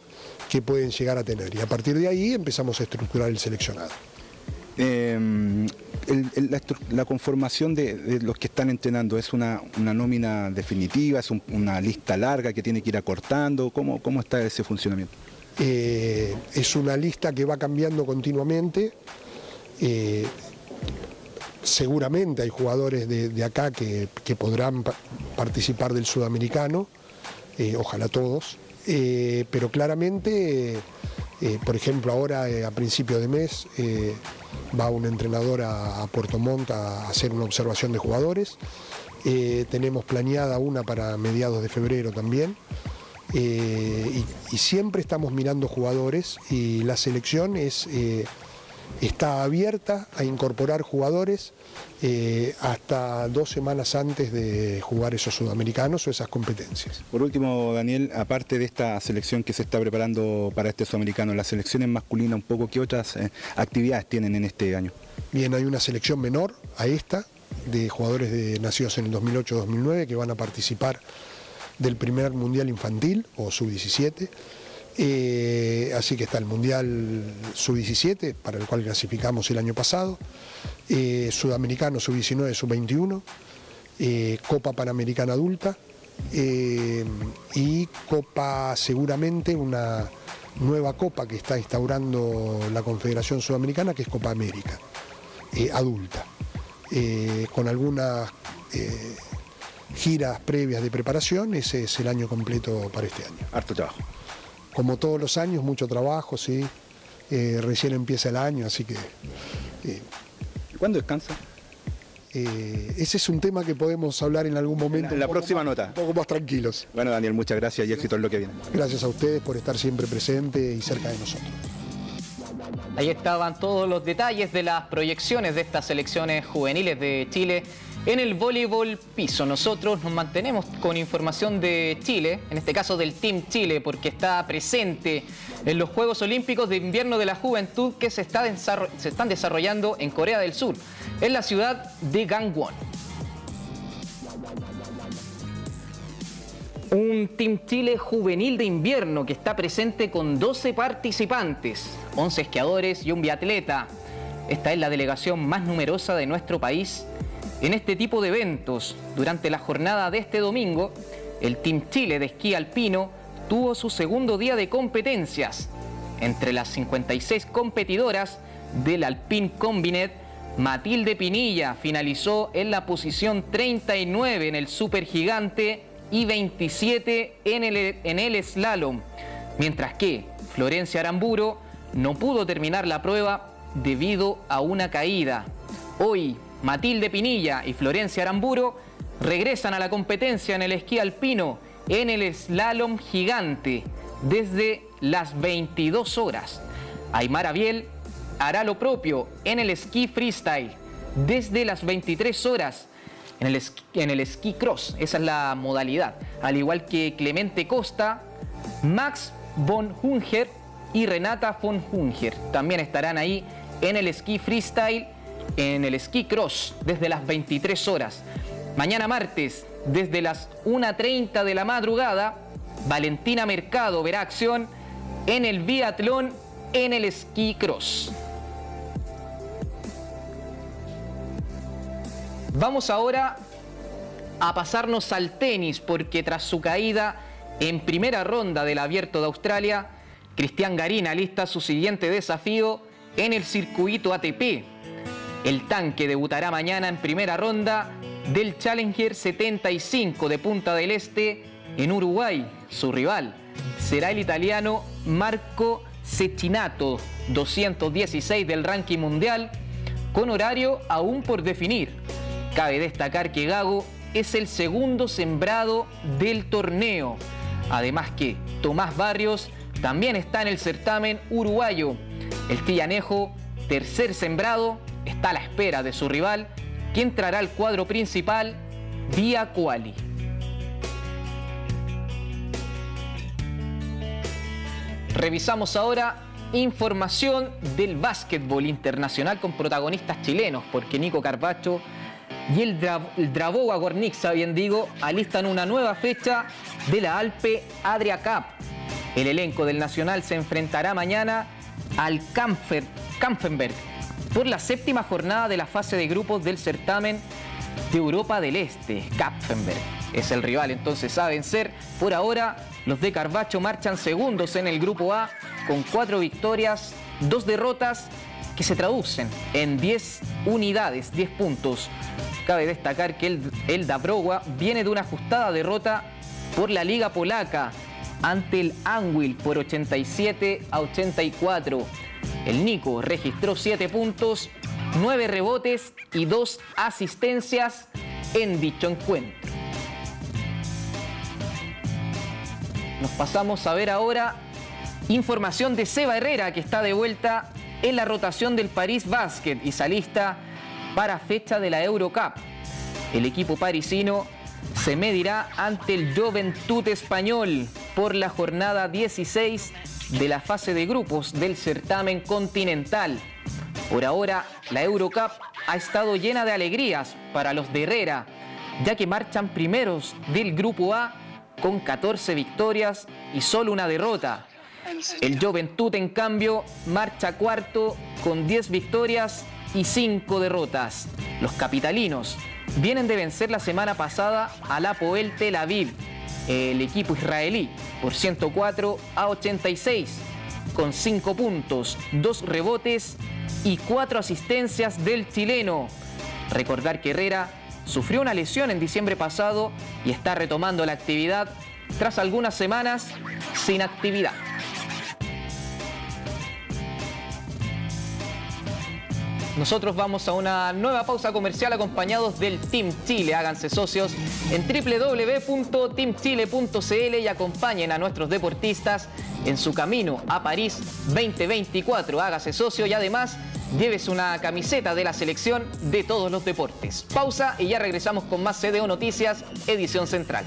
que pueden llegar a tener. Y a partir de ahí empezamos a estructurar el seleccionado. Em, la, conformación de, los que están entrenando es una, nómina definitiva, es una lista larga que tiene que ir acortando, ¿cómo, cómo está ese funcionamiento? Eh, es una lista que va cambiando continuamente. Eh, seguramente hay jugadores de, acá que, podrán participar del sudamericano, eh, ojalá todos, pero claramente, por ejemplo, ahora a principio de mes va un entrenador a, Puerto Montt a hacer una observación de jugadores. Eh, tenemos planeada una para mediados de febrero también. Eh, y, siempre estamos mirando jugadores y la selección es, eh, está abierta a incorporar jugadores eh, hasta dos semanas antes de jugar esos sudamericanos o esas competencias. Por último, Daniel, aparte de esta selección que se está preparando para este sudamericano, ¿la selección en masculina un poco qué otras eh, actividades tienen en este año? Bien, hay una selección menor a esta, de jugadores de, nacidos en el 2008-2009 que van a participar del primer Mundial Infantil o Sub-17. Eh, así que está el Mundial Sub-17, para el cual clasificamos el año pasado, eh, Sudamericano Sub-19, Sub-21, eh, Copa Panamericana Adulta. Y Copa, seguramente una nueva Copa que está instaurando la Confederación Sudamericana, que es Copa América, adulta, con algunas giras previas de preparación, ese es el año completo para este año. Harto trabajo como todos los años, mucho trabajo, sí. Eh, recién empieza el año, así que... Eh, ¿Cuándo descansa? Eh, ese es un tema que podemos hablar en algún momento. En la, próxima nota. Un poco más tranquilos. Bueno, Daniel, muchas gracias y éxito en lo que viene. Gracias a ustedes por estar siempre presentes y cerca de nosotros. Ahí estaban todos los detalles de las proyecciones de estas selecciones juveniles de Chile en el voleibol piso. Nosotros nos mantenemos con información de Chile, en este caso del Team Chile, porque está presente en los Juegos Olímpicos de Invierno de la Juventud que se, están desarrollando en Corea del Sur, en la ciudad de Gangwon. Un Team Chile juvenil de invierno que está presente con 12 participantes, 11 esquiadores y un biatleta. Esta es la delegación más numerosa de nuestro país en este tipo de eventos. Durante la jornada de este domingo, el Team Chile de esquí alpino tuvo su segundo día de competencias. Entre las 56 competidoras del Alpine Combinet, Matilde Pinilla finalizó en la posición 39 en el supergigante y 27 en el, en el slalom, mientras que Florencia Aramburo no pudo terminar la prueba debido a una caída. Hoy, Matilde Pinilla y Florencia Aramburo regresan a la competencia en el esquí alpino en el slalom gigante desde las 22 horas. Aymara Biel hará lo propio en el esquí freestyle desde las 23 horas en el, esquí, en el esquí cross. Esa es la modalidad. Al igual que Clemente Costa, Max von Hunger y Renata von Hunger también estarán ahí en el esquí freestyle en el esquí cross desde las 23 horas. Mañana martes, desde las 1.30 de la madrugada, Valentina Mercado verá acción en el biatlón en el esquí cross. Vamos ahora a pasarnos al tenis porque tras su caída en primera ronda del Abierto de Australia, Cristian Garín alista su siguiente desafío en el circuito ATP el tanque debutará mañana en primera ronda del Challenger 75 de Punta del Este en Uruguay. Su rival será el italiano Marco Cecchinato, 216 del ranking mundial, con horario aún por definir. Cabe destacar que Gago es el segundo sembrado del torneo. Además que Tomás Barrios también está en el certamen uruguayo. El Tillanejo, tercer sembrado, está a la espera de su rival, que entrará al cuadro principal vía Quali. Revisamos ahora información del básquetbol internacional con protagonistas chilenos, porque Nico Carbacho y el, Dra el Draboa Gornixa, bien digo, alistan una nueva fecha de la Alpe Adria Cup. El elenco del Nacional se enfrentará mañana al Kampfer, Kampfenberg por la séptima jornada de la fase de grupos del certamen de Europa del Este, Kampfenberg. Es el rival entonces a vencer. Por ahora, los de Carbacho marchan segundos en el grupo A con cuatro victorias, dos derrotas que se traducen en 10 unidades, 10 puntos. Cabe destacar que el, el viene de una ajustada derrota por la Liga Polaca ante el Anwil por 87 a 84. El Nico registró 7 puntos, 9 rebotes y 2 asistencias en dicho encuentro. Nos pasamos a ver ahora información de Seba Herrera que está de vuelta en la rotación del París Basket y salista para fecha de la Eurocup. El equipo parisino se medirá ante el Juventud Español por la jornada 16 de la fase de grupos del certamen continental. Por ahora, la Eurocup ha estado llena de alegrías para los de Herrera, ya que marchan primeros del grupo A con 14 victorias y solo una derrota. El Juventud, en cambio, marcha cuarto con 10 victorias y 5 derrotas. Los capitalinos vienen de vencer la semana pasada al Apoel Tel Aviv, el equipo israelí, por 104 a 86, con 5 puntos, 2 rebotes y 4 asistencias del chileno. Recordar que Herrera sufrió una lesión en diciembre pasado y está retomando la actividad tras algunas semanas sin actividad. Nosotros vamos a una nueva pausa comercial acompañados del Team Chile. Háganse socios en www.teamchile.cl y acompañen a nuestros deportistas en su camino a París 2024. Hágase socio y además lleves una camiseta de la selección de todos los deportes. Pausa y ya regresamos con más CDO Noticias, edición central.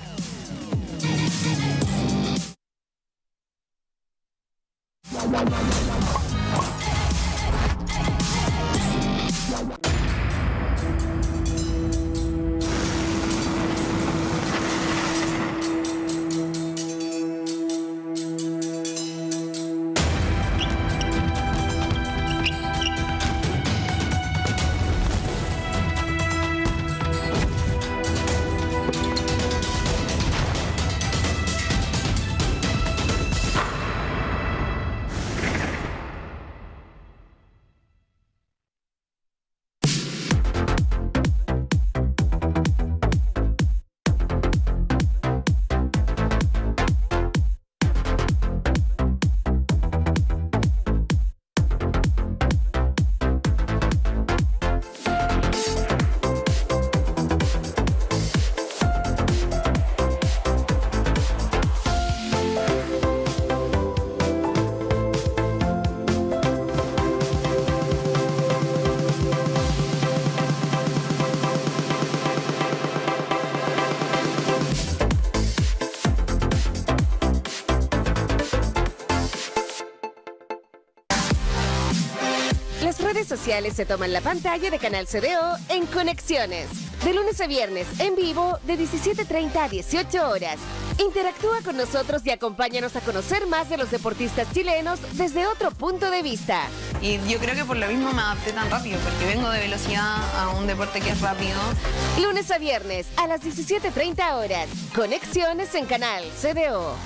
Se toman la pantalla de Canal CDO en Conexiones. De lunes a viernes, en vivo, de 17.30 a 18 horas. Interactúa con nosotros y acompáñanos a conocer más de los deportistas chilenos desde otro punto de vista. Y yo creo que por lo mismo me adapté tan rápido, porque vengo de velocidad a un deporte que es rápido. Lunes a viernes, a las 17.30 horas. Conexiones en Canal CDO.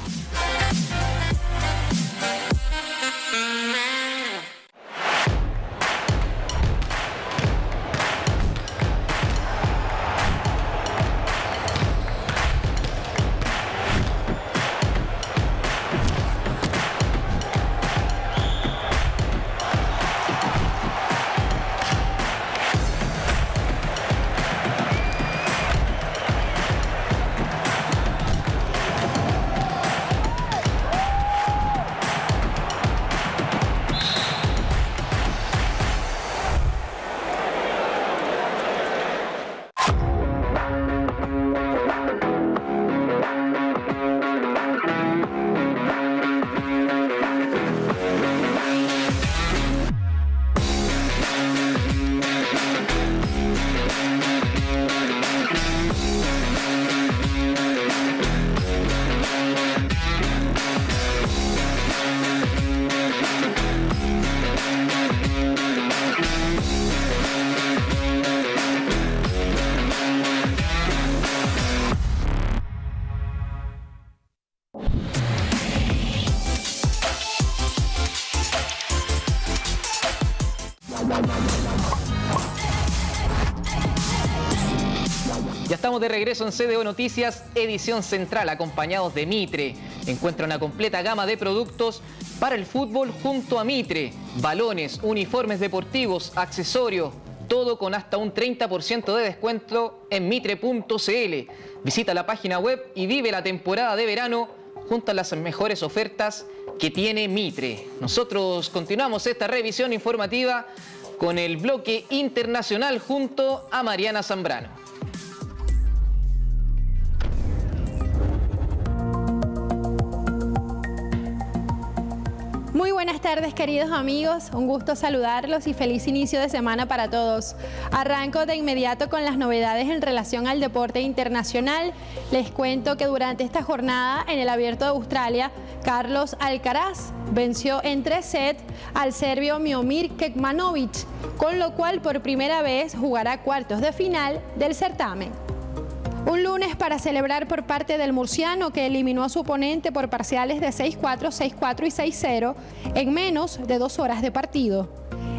De regreso en CDO Noticias, edición central, acompañados de Mitre. Encuentra una completa gama de productos para el fútbol junto a Mitre. Balones, uniformes deportivos, accesorios, todo con hasta un 30% de descuento en mitre.cl. Visita la página web y vive la temporada de verano junto a las mejores ofertas que tiene Mitre. Nosotros continuamos esta revisión informativa con el bloque internacional junto a Mariana Zambrano. Muy buenas tardes queridos amigos, un gusto saludarlos y feliz inicio de semana para todos. Arranco de inmediato con las novedades en relación al deporte internacional. Les cuento que durante esta jornada en el Abierto de Australia, Carlos Alcaraz venció en tres sets al serbio Miomir Kekmanovic, con lo cual por primera vez jugará cuartos de final del certamen. Un lunes para celebrar por parte del murciano que eliminó a su oponente por parciales de 6-4, 6-4 y 6-0 en menos de dos horas de partido.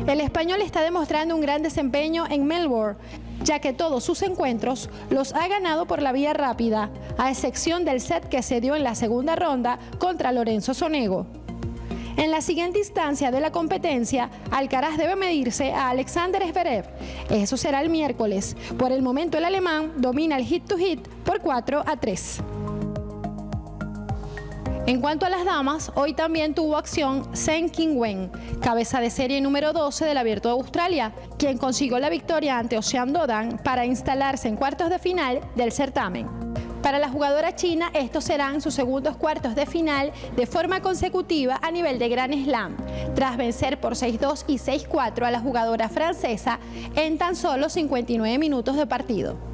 El español está demostrando un gran desempeño en Melbourne, ya que todos sus encuentros los ha ganado por la vía rápida, a excepción del set que se dio en la segunda ronda contra Lorenzo Sonego. En la siguiente instancia de la competencia, Alcaraz debe medirse a Alexander Zverev. Eso será el miércoles. Por el momento el alemán domina el hit to hit por 4 a 3. En cuanto a las damas, hoy también tuvo acción Sen Wen, cabeza de serie número 12 del Abierto de Australia, quien consiguió la victoria ante Ocean Dodan para instalarse en cuartos de final del certamen. Para la jugadora china, estos serán sus segundos cuartos de final de forma consecutiva a nivel de Grand Slam, tras vencer por 6-2 y 6-4 a la jugadora francesa en tan solo 59 minutos de partido.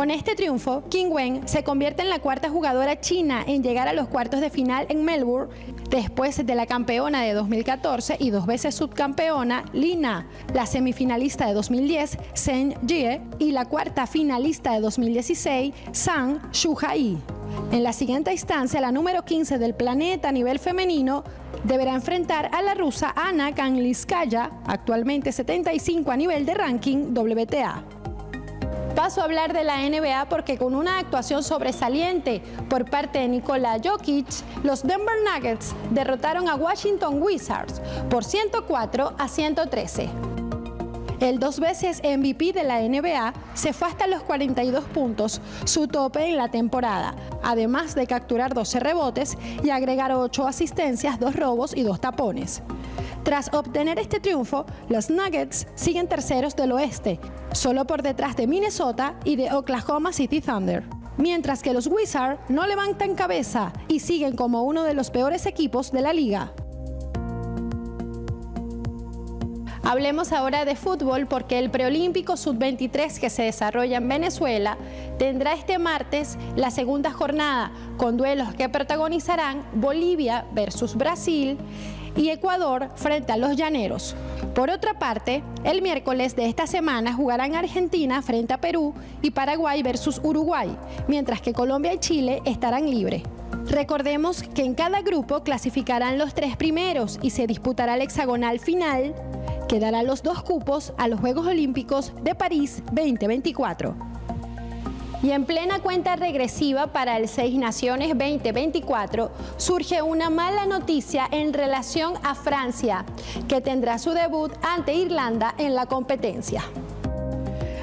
Con este triunfo, Qing Wen se convierte en la cuarta jugadora china en llegar a los cuartos de final en Melbourne después de la campeona de 2014 y dos veces subcampeona Lina, la semifinalista de 2010 Zheng Jie y la cuarta finalista de 2016 Zhang Shuhai. En la siguiente instancia, la número 15 del planeta a nivel femenino deberá enfrentar a la rusa Ana Kanliskaya, actualmente 75 a nivel de ranking WTA. Paso a hablar de la NBA porque con una actuación sobresaliente por parte de Nikola Jokic, los Denver Nuggets derrotaron a Washington Wizards por 104 a 113. El dos veces MVP de la NBA se fue hasta los 42 puntos, su tope en la temporada, además de capturar 12 rebotes y agregar 8 asistencias, 2 robos y 2 tapones. Tras obtener este triunfo, los Nuggets siguen terceros del oeste, solo por detrás de Minnesota y de Oklahoma City Thunder. Mientras que los Wizards no levantan cabeza y siguen como uno de los peores equipos de la liga. Hablemos ahora de fútbol porque el preolímpico sub-23 que se desarrolla en Venezuela tendrá este martes la segunda jornada con duelos que protagonizarán Bolivia versus Brasil y Ecuador frente a los Llaneros. Por otra parte, el miércoles de esta semana jugarán Argentina frente a Perú y Paraguay versus Uruguay, mientras que Colombia y Chile estarán libres. Recordemos que en cada grupo clasificarán los tres primeros y se disputará el hexagonal final que dará los dos cupos a los Juegos Olímpicos de París 2024. Y en plena cuenta regresiva para el Seis Naciones 2024 surge una mala noticia en relación a Francia, que tendrá su debut ante Irlanda en la competencia.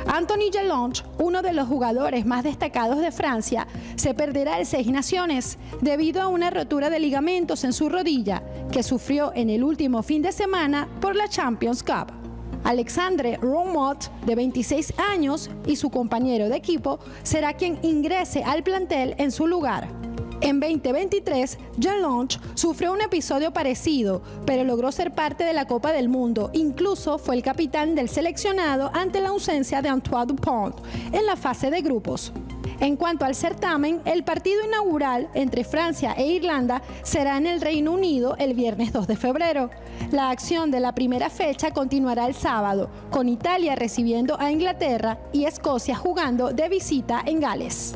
Anthony Gelonge, uno de los jugadores más destacados de Francia, se perderá el Seis Naciones debido a una rotura de ligamentos en su rodilla que sufrió en el último fin de semana por la Champions Cup. Alexandre Romot, de 26 años, y su compañero de equipo será quien ingrese al plantel en su lugar. En 2023, John Launch sufrió un episodio parecido, pero logró ser parte de la Copa del Mundo. Incluso fue el capitán del seleccionado ante la ausencia de Antoine Dupont en la fase de grupos. En cuanto al certamen, el partido inaugural entre Francia e Irlanda será en el Reino Unido el viernes 2 de febrero. La acción de la primera fecha continuará el sábado, con Italia recibiendo a Inglaterra y Escocia jugando de visita en Gales.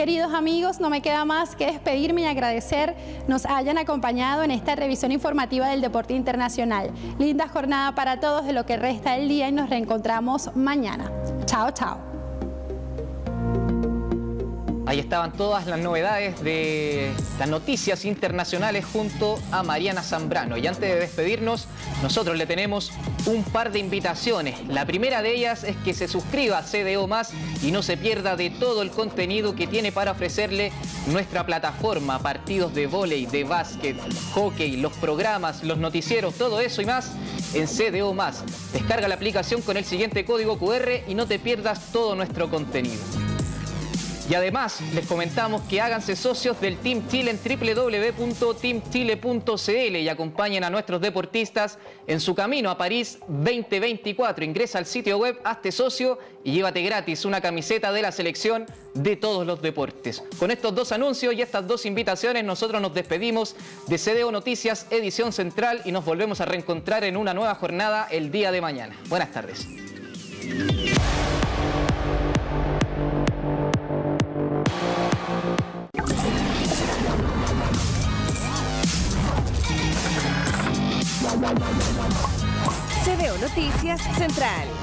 Queridos amigos, no me queda más que despedirme y agradecer nos hayan acompañado en esta revisión informativa del deporte internacional. Linda jornada para todos de lo que resta del día y nos reencontramos mañana. Chao, chao. Ahí estaban todas las novedades de las noticias internacionales junto a Mariana Zambrano. Y antes de despedirnos, nosotros le tenemos un par de invitaciones. La primera de ellas es que se suscriba a CDO Más y no se pierda de todo el contenido que tiene para ofrecerle nuestra plataforma, partidos de vóley, de básquet, hockey, los programas, los noticieros, todo eso y más en CDO Más. Descarga la aplicación con el siguiente código QR y no te pierdas todo nuestro contenido. Y además les comentamos que háganse socios del Team Chile en www.teamchile.cl y acompañen a nuestros deportistas en su camino a París 2024. Ingresa al sitio web, hazte socio y llévate gratis una camiseta de la selección de todos los deportes. Con estos dos anuncios y estas dos invitaciones nosotros nos despedimos de CDO Noticias Edición Central y nos volvemos a reencontrar en una nueva jornada el día de mañana. Buenas tardes. Noticias Central.